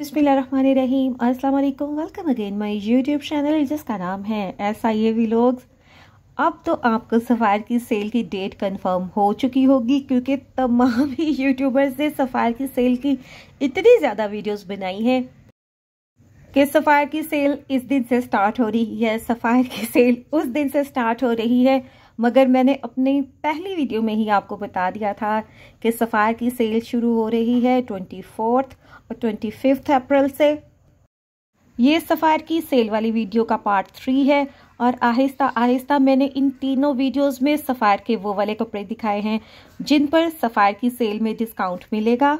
रहीम अस्सलाम वालेकुम welcome again my YouTube channel जिसका नाम है एस आई ए व्लॉग्स अब तो आपको सफ़ार की सेल की डेट कंफर्म हो चुकी होगी, क्योंकि तमाम ही यूट्यूबर्स ने सफ़ार की सेल की इतनी ज़्यादा वीडियोस बनाई हैं कि सफ़ार की सेल इस दिन से स्टार्ट हो रही है। सफ़ार की सेल उस दिन से स्टार्ट हो रही है, मगर मैंने अपनी पहली वीडियो में ही आपको बता दिया था कि सफ़ार की सेल शुरू हो रही है ट्वेंटी फोर्थ और ट्वेंटी फिफ्थ अप्रैल से। ये सफ़ार की सेल वाली वीडियो का पार्ट थ्री है और आहिस्ता आहिस्ता मैंने इन तीनों वीडियोस में सफ़ार के वो वाले कपड़े दिखाए हैं, जिन पर सफ़ार की सेल में डिस्काउंट मिलेगा।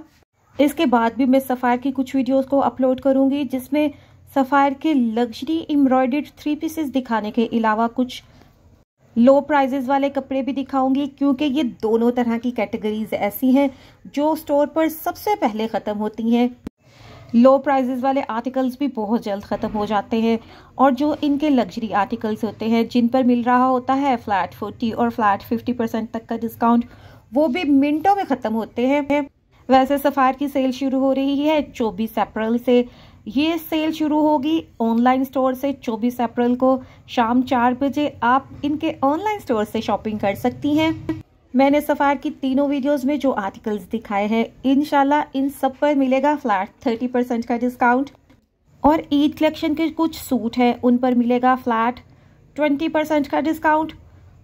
इसके बाद भी मैं सफ़ार की कुछ वीडियोस को अपलोड करूँगी, जिसमें सफ़ार के लग्जरी एम्ब्रॉयड थ्री पीसेस दिखाने के अलावा कुछ लो प्राइजेस वाले कपड़े भी दिखाऊँगी, क्योंकि ये दोनों तरह की कैटेगरीज ऐसी हैं जो स्टोर पर सबसे पहले ख़त्म होती हैं। लो प्राइजेस वाले आर्टिकल्स भी बहुत जल्द ख़त्म हो जाते हैं, और जो इनके लग्जरी आर्टिकल्स होते हैं, जिन पर मिल रहा होता है फ्लैट फोर्टी और फ्लैट फिफ्टी तक का डिस्काउंट वो भी मिनटों में ख़त्म होते हैं। वैसे सफ़ार की सेल शुरू हो रही है चौबीस अप्रैल से ये सेल शुरू होगी ऑनलाइन स्टोर से 24 अप्रैल को शाम चार बजे। आप इनके ऑनलाइन स्टोर से शॉपिंग कर सकती हैं। मैंने सफ़ार की तीनों वीडियोस में जो आर्टिकल्स दिखाए हैं, इनशाला इन सब पर मिलेगा फ्लैट। थर्टी परसेंट का डिस्काउंट। और ईद कलेक्शन के कुछ सूट हैं, उन पर मिलेगा फ्लैट। ट्वेंटी परसेंट का डिस्काउंट।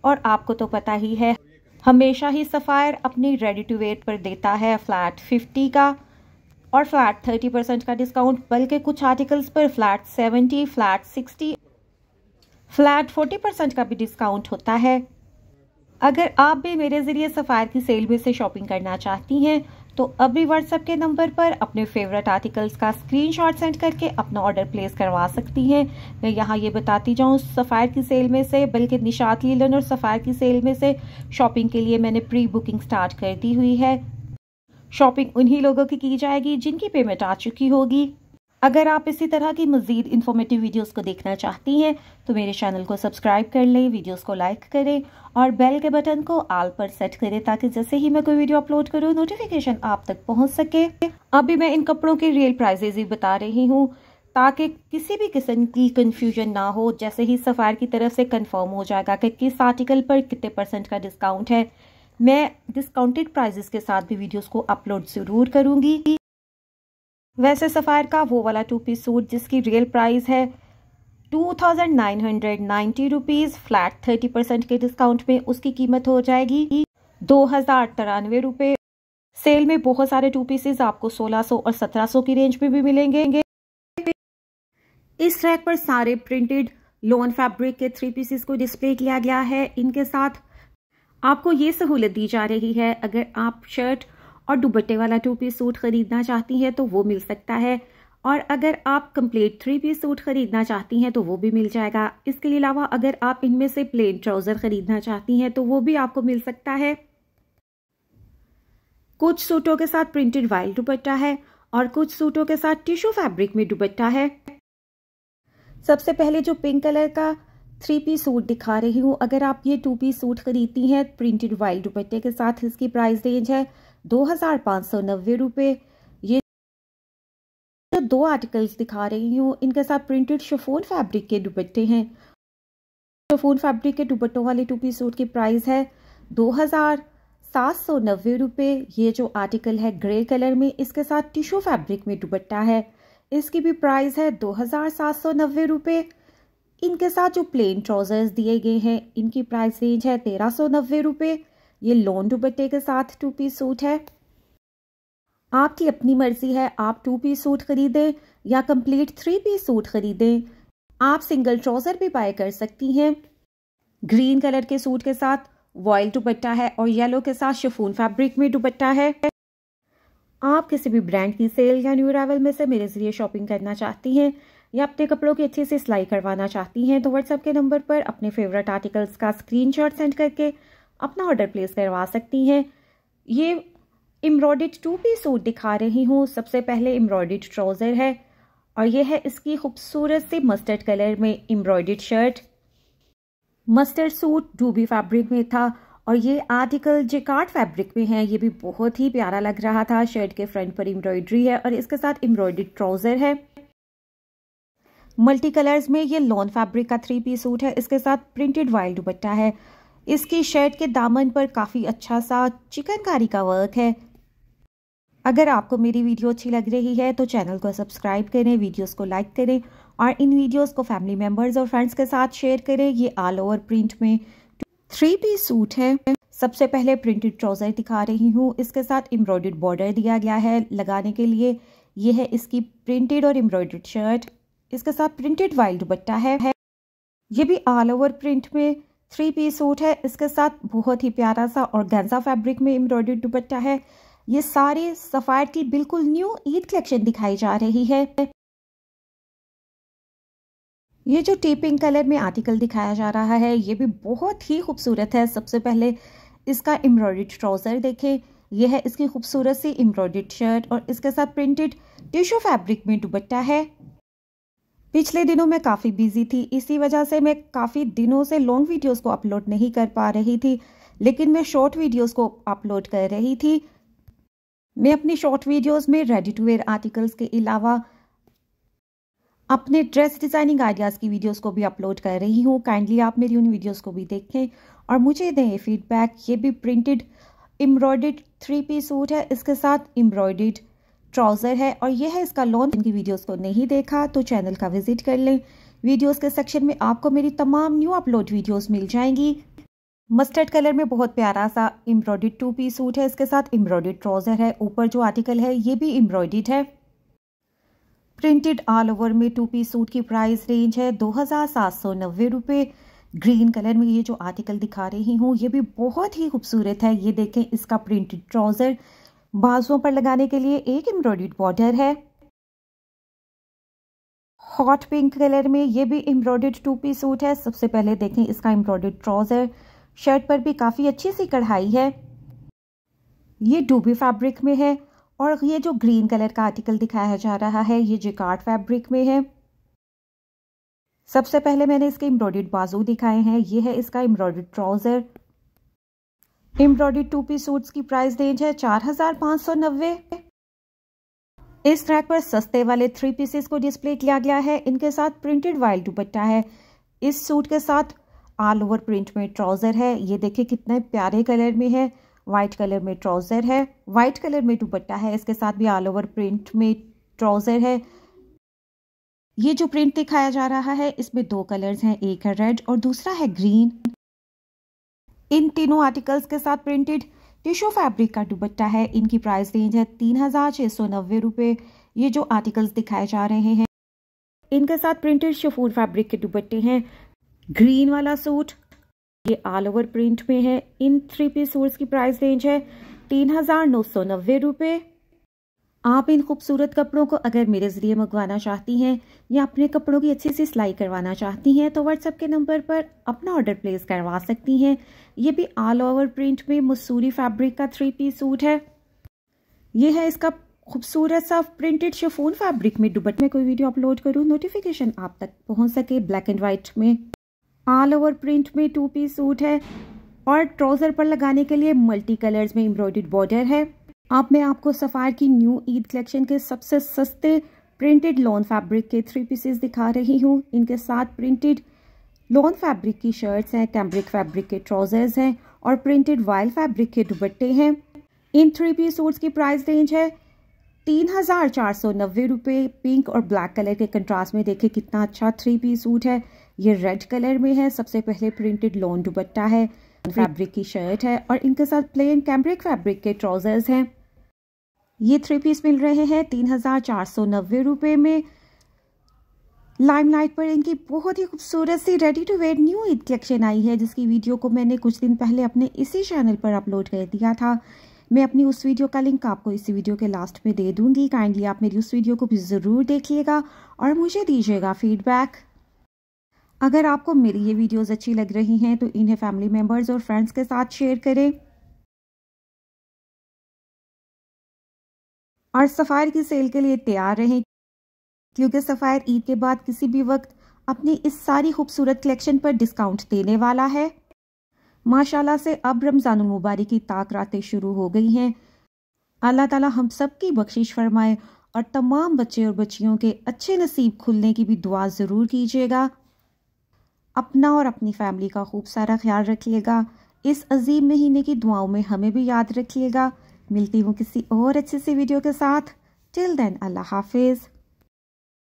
और आपको तो पता ही है, हमेशा ही सफ़ायर अपनी रेडी टू वेट पर देता है फ्लैट। फिफ्टी का। और फ्लैट थर्टी परसेंट का डिस्काउंट, बल्कि कुछ आर्टिकल्स पर flat seventy, flat sixty, flat forty percent का भी डिस्काउंट होता है। अगर आप भी मेरे ज़रिए सफ़ायर की सेल में से शॉपिंग करना चाहती हैं तो अभी व्हाट्सएप के नंबर पर अपने फेवरेट आर्टिकल्स का स्क्रीनशॉट सेंड करके अपना ऑर्डर प्लेस करवा सकती हैं। मैं यहाँ ये बताती जाऊँ, सफ़ायर की सेल में से, बल्कि निशात लीलन और सफ़ायर की सेल में से, शॉपिंग के लिए मैंने प्री बुकिंग स्टार्ट कर दी हुई है। शॉपिंग उन्हीं लोगों की की जाएगी जिनकी पेमेंट आ चुकी होगी। अगर आप इसी तरह की मजीद इन्फॉर्मेटिव वीडियोस को देखना चाहती हैं तो मेरे चैनल को सब्सक्राइब कर लें वीडियोस को लाइक करें और बेल के बटन को आल पर सेट करें ताकि जैसे ही मैं कोई वीडियो अपलोड करूँ नोटिफिकेशन आप तक पहुँच सके। अभी मैं इन कपड़ों के रियल प्राइजेज ही बता रही हूँ ताकि किसी भी किस्म की कंफ्यूजन ना हो, जैसे ही सफ़ार की तरफ़ से कंफर्म हो जाएगा कि किस आर्टिकल पर कितने परसेंट का डिस्काउंट है। मैं डिस्काउंटेड प्राइजेस के साथ भी वीडियोस को अपलोड ज़रूर करूँगी। वैसे सफ़ायर का वो वाला टू पीस सूट जिसकी रियल प्राइस है two thousand nine hundred ninety rupees flat thirty percent के डिस्काउंट में उसकी कीमत हो जाएगी। दो हज़ार तिरानवे रुपये सेल में बहुत सारे टू पीसेस आपको सोलह सौ और सत्रह सौ की रेंज में भी मिलेंगे। इस रैक पर सारे प्रिंटेड लोन फैब्रिक के थ्री पीसेस को डिस्प्ले किया गया है। इनके साथ आपको ये सहूलत दी जा रही है, अगर आप शर्ट और दुबट्टे वाला टू पीस सूट खरीदना चाहती हैं तो वो मिल सकता है। और अगर आप कंप्लीट थ्री पीस सूट खरीदना चाहती हैं तो वो भी मिल जाएगा। इसके अलावा अगर आप इनमें से प्लेन ट्राउज़र खरीदना चाहती हैं तो वो भी आपको मिल सकता है। कुछ सूटों के साथ प्रिंटेड वाइल दुपट्टा है और कुछ सूटों के साथ टिश्यू फैब्रिक में दुपट्टा है। सबसे पहले जो पिंक कलर का थ्री पीस सूट दिखा रही हूँ। अगर आप ये टू पीस सूट खरीदती हैं प्रिंटेड वाइल्ड दुपट्टे के साथ इसकी प्राइस रेंज है दो हज़ार पाँच सौ नब्बे रुपये ये जो दो आर्टिकल्स दिखा रही हूँ, इनके साथ प्रिंटेड शफोन फैब्रिक के दुपट्टे हैं। शफोन फैब्रिक के दुपट्टों वाले टू पीस सूट की प्राइस है दो हज़ार सात सौ नब्बे रुपये ये जो आर्टिकल है ग्रे कलर में, इसके साथ टिशू फैब्रिक में दुपट्टा है। इसकी भी प्राइस है दो हज़ार सात सौ नब्बे रुपये इनके साथ जो प्लेन ट्राउजर्स दिए गए हैं, इनकी प्राइस रेंज है तेरह सौ नब्बे रुपये ये लोन दुपट्टे के साथ टू पीस सूट है। आपकी अपनी मर्ज़ी है, आप टू पीस सूट खरीदें या कंप्लीट थ्री पीस सूट खरीदें। आप सिंगल ट्राउज़र भी बाय कर सकती हैं। ग्रीन कलर के सूट के साथ वॉयल दुपट्टा है और येलो के साथ शिफोन फैब्रिक में दुपट्टा है। आप किसी भी ब्रांड की सेल या न्यू अरावल में से मेरे ज़रिए शॉपिंग करना चाहती हैं, या अपने कपड़ों की अच्छे से सिलाई करवाना चाहती हैं तो व्हाट्सएप के नंबर पर अपने फेवरेट आर्टिकल्स का स्क्रीनशॉट सेंड करके अपना ऑर्डर प्लेस करवा सकती हैं। ये एम्ब्रॉयड टू पीस सूट दिखा रही हूँ। सबसे पहले एम्ब्रॉयड ट्राउज़र है और यह है इसकी खूबसूरत सी मस्टर्ड कलर में embroidered shirt mustard suit dobby fabric में था। और ये आर्टिकल जिकार्ड फैब्रिक में है, ये भी बहुत ही प्यारा लग रहा था। शर्ट के फ्रंट पर एम्ब्रॉयडरी है और इसके साथ एम्ब्रॉयडरी ट्राउज़र है। मल्टी कलर्स में ये लॉन फैब्रिक का थ्री पीस सूट है, इसके साथ प्रिंटेड वाइल्ड दुपट्टा है। इसकी शर्ट के दामन पर काफ़ी अच्छा सा चिकनकारी का वर्क है। अगर आपको मेरी वीडियो अच्छी लग रही है तो चैनल को सब्सक्राइब करें, वीडियोस को लाइक करें और इन वीडियोस को फैमिली मेंबर्स और फ्रेंड्स के साथ शेयर करें। ये ऑल ओवर प्रिंट में थ्री पीस सूट है। सबसे पहले प्रिंटेड ट्राउज़र दिखा रही हूँ। इसके साथ एम्ब्रॉयड बॉर्डर दिया गया है लगाने के लिए। ये है इसकी प्रिंटेड और एम्ब्रॉयड शर्ट इसके साथ प्रिंटेड वाइल्ड दुपट्टा है। ये भी ऑल ओवर प्रिंट में थ्री पीस सूट है। इसके साथ बहुत ही प्यारा सा और गेंजा फैब्रिक में एम्ब्रॉयड दुपट्टा है। ये सारे सफायर की बिल्कुल न्यू ईद कलेक्शन दिखाई जा रही है। ये जो टेपिंग कलर में आर्टिकल दिखाया जा रहा है, ये भी बहुत ही खूबसूरत है। सबसे पहले इसका एम्ब्रॉयड ट्राउज़र देखें। यह है इसकी खूबसूरत सी एम्ब्रॉयड शर्ट और इसके साथ प्रिंटेड टिश्यू फैब्रिक में दुपट्टा है। पिछले दिनों में काफ़ी बिज़ी थी, इसी वजह से मैं काफ़ी दिनों से लॉन्ग वीडियोस को अपलोड नहीं कर पा रही थी, लेकिन मैं शॉर्ट वीडियोस को अपलोड कर रही थी। मैं अपनी शॉर्ट वीडियोस में रेडी टू वेयर आर्टिकल्स के अलावा अपने ड्रेस डिज़ाइनिंग आइडियाज़ की वीडियोस को भी अपलोड कर रही हूँ। काइंडली आप मेरी उन वीडियोस को भी देखें और मुझे दें फीडबैक ये भी प्रिंटेड एम्ब्रॉयड थ्री पीस सूट है। इसके साथ एम्ब्रॉयड ट्राउज़र है और यह है इसका लॉन्च इनकी वीडियोस को नहीं देखा तो चैनल का विज़िट कर लें। वीडियोस के सेक्शन में आपको मेरी तमाम न्यू अपलोड वीडियोस मिल जाएँगी। मस्टर्ड कलर में बहुत प्यारा सा एम्ब्रॉयड टू पीस सूट है। इसके साथ एम्ब्रॉयड ट्राउज़र है। ऊपर जो आर्टिकल है, ये भी एम्ब्रॉयड है। प्रिंटेड ऑल ओवर में टू पीस सूट की प्राइस रेंज है, दो हज़ार सात सौ नब्बे ग्रीन कलर में ये जो आर्टिकल दिखा रही हूँ, ये भी बहुत ही खूबसूरत है। ये देखें, इसका प्रिंटेड ट्राउज़र बाजुओं पर लगाने के लिए एक एम्ब्रॉयड बॉर्डर है। हॉट पिंक कलर में ये भी एम्ब्रॉयड टू पीस सूट है। सबसे पहले देखें, इसका एम्ब्रॉयड ट्राउज़र शर्ट पर भी काफ़ी अच्छी सी कढ़ाई है। ये डूबी फैब्रिक में है। और ये जो ग्रीन कलर का आर्टिकल दिखाया जा रहा है, ये जिकार्ड फैब्रिक में है। सबसे पहले मैंने इसके एम्ब्रॉयड बाजू दिखाए हैं। ये है इसका embroidered trouser. Embroidered two piece suits की प्राइस रेंज है चार हज़ार पाँच सौ नब्बे। इस ट्रैक पर सस्ते वाले थ्री पीसेस को डिस्प्ले किया गया है। इनके साथ प्रिंटेड वाइल्ड दुपट्टा है। इस सूट के साथ ऑल ओवर प्रिंट में ट्राउज़र है। ये देखिए कितने प्यारे कलर में है। वाइट कलर में ट्राउज़र है। वाइट कलर में दुपट्टा है। इसके साथ भी ऑल ओवर प्रिंट में ट्राउज़र है। ये जो प्रिंट दिखाया जा रहा है, इसमें दो कलर्स हैं। एक है रेड और दूसरा है ग्रीन इन तीनों आर्टिकल्स के साथ प्रिंटेड टिश्यू फैब्रिक का दुपट्टा है। इनकी प्राइस रेंज है तीन हज़ार छह सौ नब्बे रुपये ये जो आर्टिकल्स दिखाए जा रहे हैं, इनके साथ प्रिंटेड शिफोन फैब्रिक के दुपट्टे हैं। ग्रीन वाला सूट ये ऑल ओवर प्रिंट में है। इन थ्री पीस सूट्स की प्राइस रेंज है तीन हज़ार नौ सौ नब्बे रुपये आप इन खूबसूरत कपड़ों को अगर मेरे ज़रिए मंगवाना चाहती हैं या अपने कपड़ों की अच्छी सी सिलाई करवाना चाहती हैं तो व्हाट्सएप के नंबर पर अपना ऑर्डर प्लेस करवा सकती हैं। ये भी ऑल ओवर प्रिंट में मसूरी फैब्रिक का थ्री पीस सूट है। ये है इसका खूबसूरत सा प्रिंटेड शिफोन फैब्रिक में दुबट में कोई वीडियो अपलोड करूँ नोटिफिकेशन आप तक पहुँच सके ब्लैक एंड वाइट में। ऑल ओवर प्रिंट में टू पीस सूट है और ट्राउज़र पर लगाने के लिए मल्टी कलर्स में एम्ब्रॉयड बॉर्डर है। अब मैं आपको सफ़ार की न्यू ईद कलेक्शन के सबसे सस्ते प्रिंटेड लॉन फैब्रिक के थ्री पीसेस दिखा रही हूँ। इनके साथ प्रिंटेड लॉन फैब्रिक की शर्ट्स हैं कैम्ब्रिक फैब्रिक के ट्राउजर्स हैं और प्रिंटेड वाइल फैब्रिक के दुपट्टे हैं। इन थ्री पीस सूट्स की प्राइस रेंज है तीन हज़ार चार सौ नब्बे रुपये पिंक और ब्लैक कलर के कंट्रास्ट में देखे कितना अच्छा थ्री पीस सूट है। ये रेड कलर में है। सबसे पहले प्रिंटेड लॉन दुपट्टा है फैब्रिक की शर्ट है और इनके साथ प्लेन कैम्ब्रिक फैब्रिक के ट्राउजर्स हैं। ये थ्री पीस मिल रहे हैं, तीन हज़ार चार सौ नब्बे रुपये में। लाइमलाइट पर इनकी बहुत ही खूबसूरत सी ready to wear new Eid collection आई है, जिसकी वीडियो को मैंने कुछ दिन पहले अपने इसी चैनल पर अपलोड कर दिया था। मैं अपनी उस वीडियो का लिंक आपको इसी वीडियो के लास्ट में दे दूँगी। काइंडली आप मेरी उस वीडियो को भी ज़रूर देखिएगा और मुझे दीजिएगा फीडबैक अगर आपको मेरी ये वीडियोस अच्छी लग रही हैं तो इन्हें फैमिली मेंबर्स और फ्रेंड्स के साथ शेयर करें। और सफ़ायर की सेल के लिए तैयार रहें, क्योंकि सफ़ायर ईद के बाद किसी भी वक्त अपनी इस सारी खूबसूरत कलेक्शन पर डिस्काउंट देने वाला है। माशाल्लाह से अब रमज़ान मुबारक की ताक रातें शुरू हो गई हैं। अल्लाह ताला हम सब की बख्शिश फरमाए और तमाम बच्चे और बच्चियों के अच्छे नसीब खुलने की भी दुआ ज़रूर कीजिएगा। अपना और अपनी फैमिली का खूब सारा ख्याल रखिएगा। इस अजीम महीने की दुआओं में हमें भी याद रखिएगा। मिलती हूँ किसी और अच्छे से वीडियो के साथ। टिल देन अल्लाह हाफिज़।